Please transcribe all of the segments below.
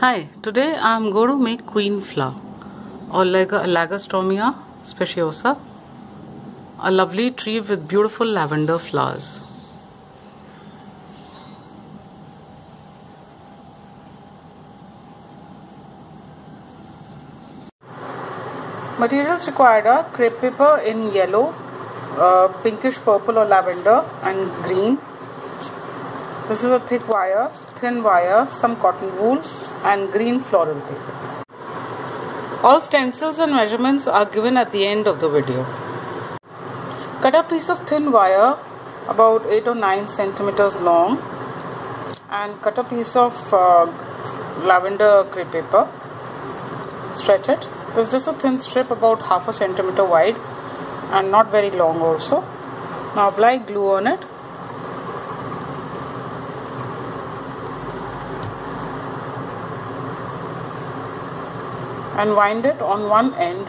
Hi, today I'm going to make queen flower or Lagerstroemia speciosa, a lovely tree with beautiful lavender flowers. Materials required are crepe paper in yellow, uh, pinkish purple or lavender and green. This is a thick wire, thin wire, some cotton wool and green floral tape. All stencils and measurements are given at the end of the video. Cut a piece of thin wire about 8 or 9 centimeters long and cut a piece of uh, lavender crepe paper. Stretch it. There's just a thin strip about half a centimeter wide and not very long also. Now apply glue on it and wind it on one end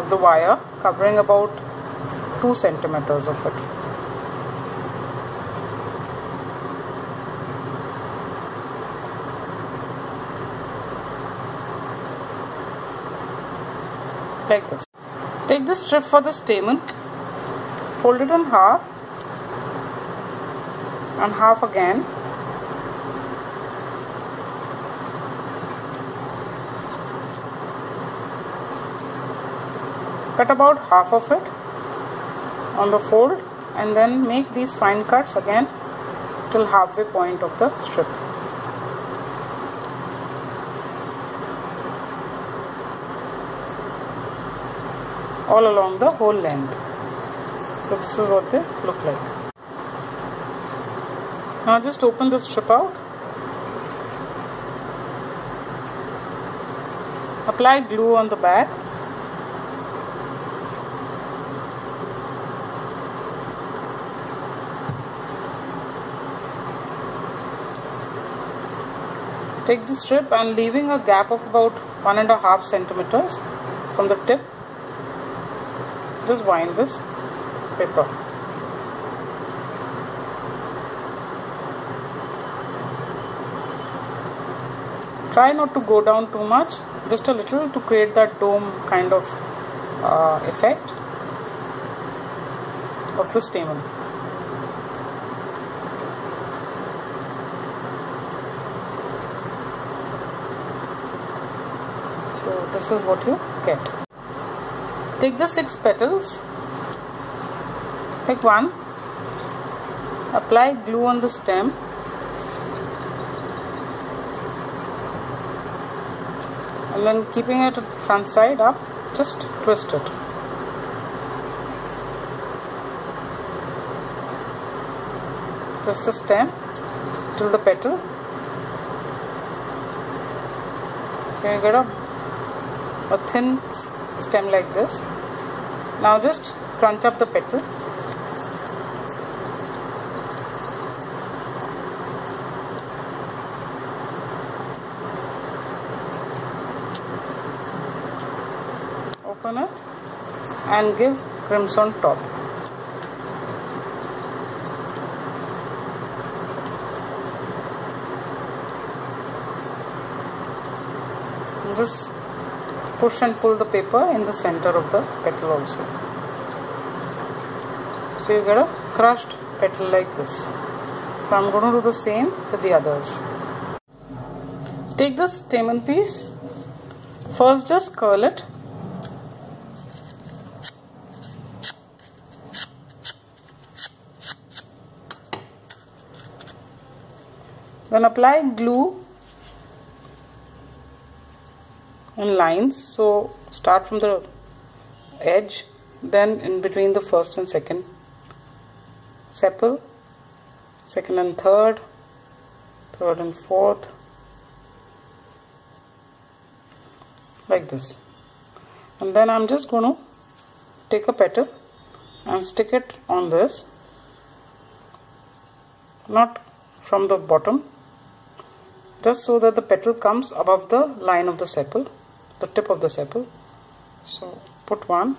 of the wire covering about 2 centimeters of it. like this. Take the strip for the stamen, fold it in half and half again cut about half of it on the fold and then make these fine cuts again till halfway point of the strip. All along the whole length. So this is what they look like. Now just open the strip out. Apply glue on the back take the strip and leaving a gap of about one and a half centimeters from the tip. Just wind this paper. Try not to go down too much just a little to create that dome kind of uh, effect of the stamen so this is what you get. Take the six petals. Pick one. Apply glue on the stem. And then keeping it front side up just twist it. Twist the stem till the petal. So you get a a thin stem like this. Now just crunch up the petal. Open it and give crimson top. Just push and pull the paper in the center of the petal also. So you get a crushed petal like this. So I'm going to do the same with the others. Take the stamen piece. First just curl it. Then apply glue in lines. So start from the edge then in between the first and second. Sepal second and third third and fourth. Like this. And then I'm just going to take a petal and stick it on this. Not from the bottom. Just so that the petal comes above the line of the sepal the tip of the sepal. So put one.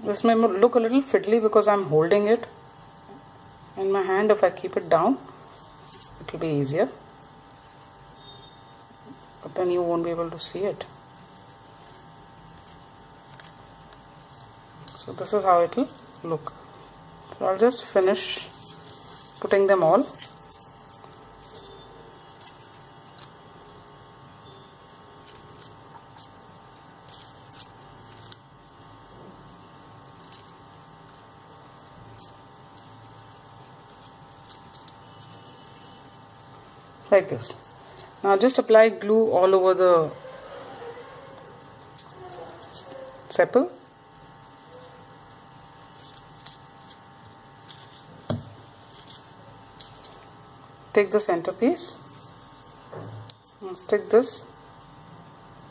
This may look a little fiddly because I'm holding it in my hand. If I keep it down it will be easier. But then you won't be able to see it. This is how it will look. So I'll just finish putting them all. Like this. Now just apply glue all over the sepal take the center piece and stick this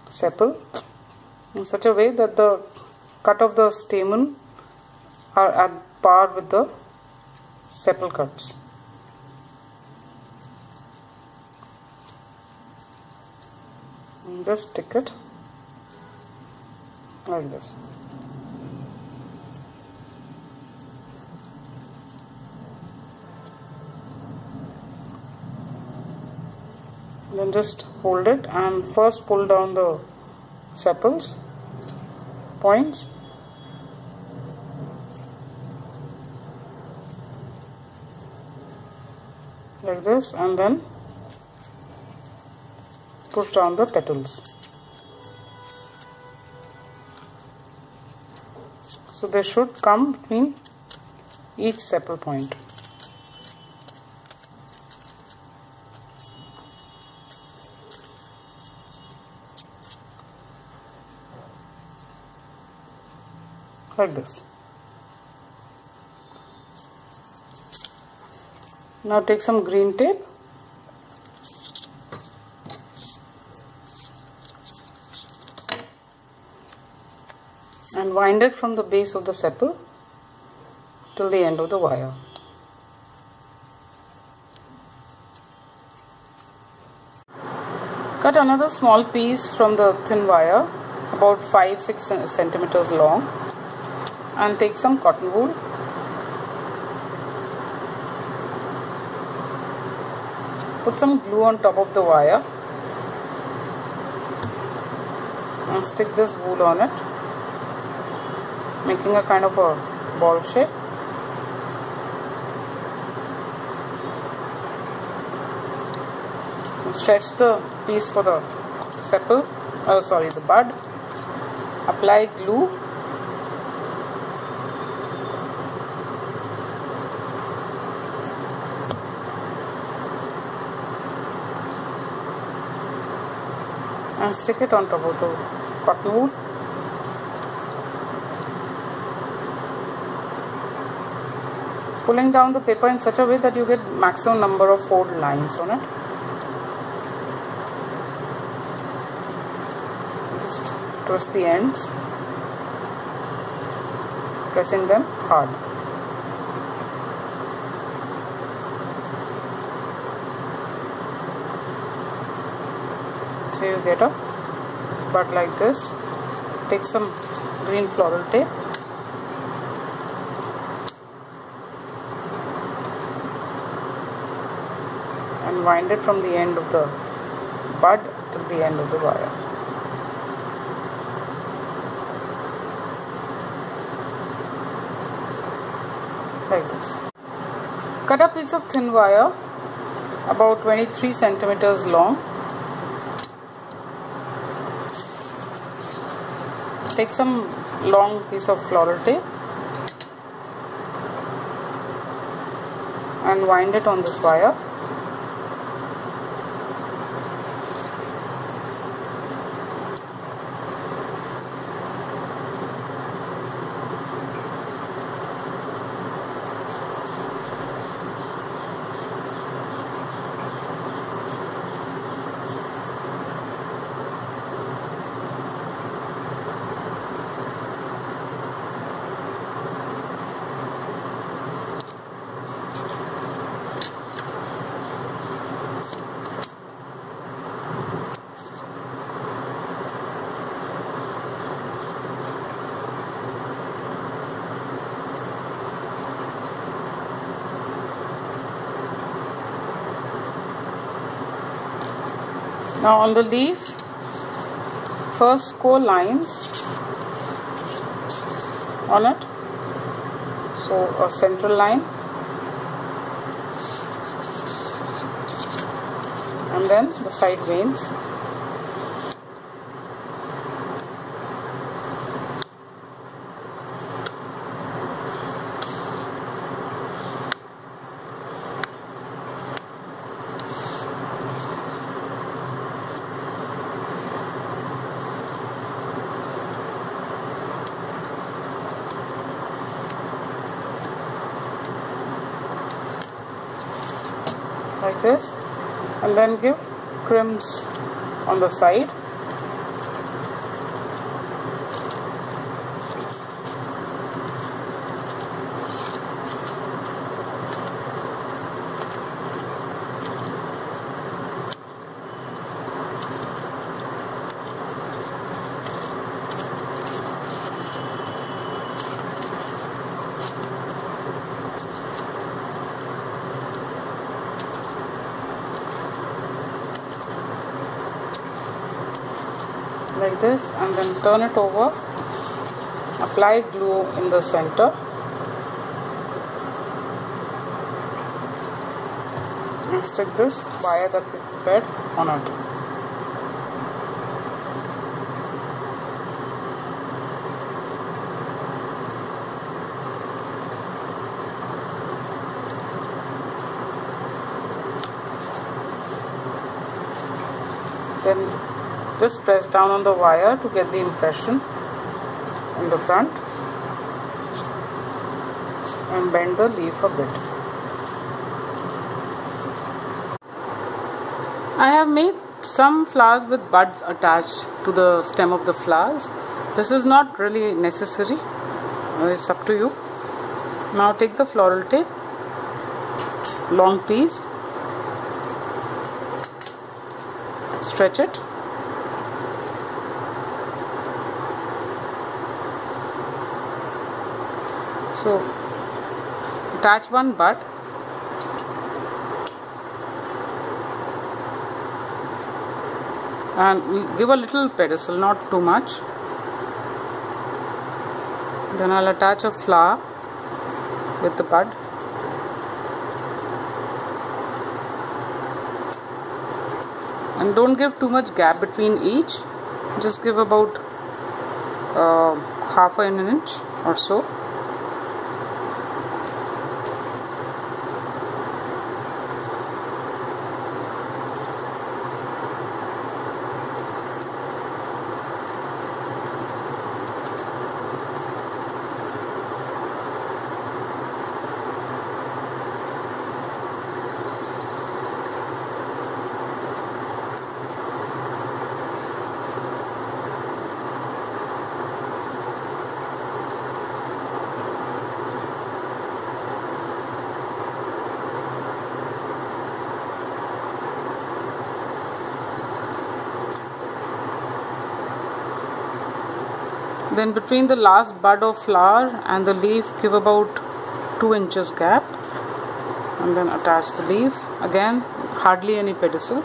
sepal in such a way that the cut of the stamen are at par with the sepal cuts. And just stick it like this then just hold it and first pull down the sepals points. Like this and then push down the petals. So they should come between each sepal point like this. Now take some green tape. And wind it from the base of the sepal till the end of the wire. Cut another small piece from the thin wire about 5-6 centimeters long and take some cotton wool. Put some glue on top of the wire and stick this wool on it making a kind of a ball shape. Stretch the piece for the sepal oh uh, sorry the bud. Apply glue and stick it on top of the cotton wool. Pulling down the paper in such a way that you get maximum number of fold lines on it. Just twist the ends. Pressing them hard. So you get a bud like this take some green floral tape and wind it from the end of the bud to the end of the wire. Like this. Cut a piece of thin wire about 23 centimeters long. Take some long piece of floral tape and wind it on this wire now on the leaf first score lines on it. So a central line. And then the side veins like this and then give crimps on the side like this and then turn it over. Apply glue in the center. And stick this wire that we prepared on it then just press down on the wire to get the impression in the front and bend the leaf a bit. I have made some flowers with buds attached to the stem of the flowers. This is not really necessary. Uh, it's up to you. Now take the floral tape, long piece, stretch it so attach one bud and give a little pedicel not too much. Then I'll attach a flower with the bud. And don't give too much gap between each. Just give about uh, half an inch or so then between the last bud of flower and the leaf give about 2 inches gap. And then attach the leaf. Again hardly any pedicel.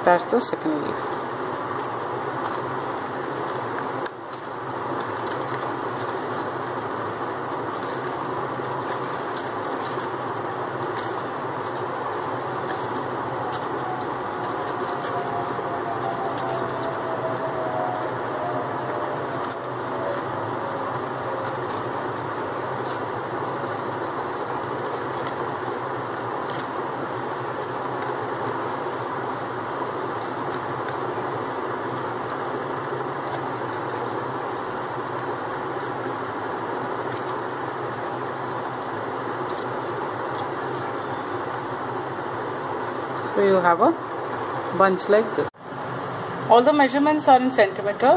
Attach the second leaf have a bunch like this. All the measurements are in centimeter.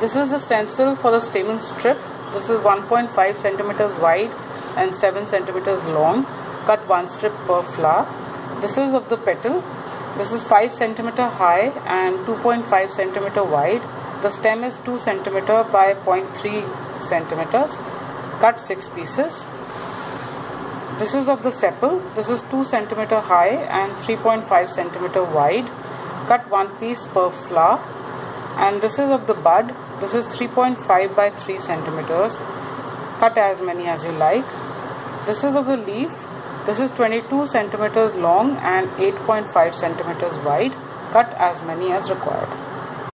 This is the stencil for the stamen strip. This is 1.5 centimeters wide and 7 centimeters long. Cut one strip per flower. This is of the petal. This is 5 centimeter high and 2.5 centimeter wide. The stem is 2 centimeter by 0.3 centimeters. Cut 6 pieces this is of the sepal. This is 2 centimeter high and 3.5 centimeter wide. Cut one piece per flower. And this is of the bud. This is 3.5 by 3 centimeters. Cut as many as you like. This is of the leaf. This is 22 centimeters long and 8.5 centimeters wide. Cut as many as required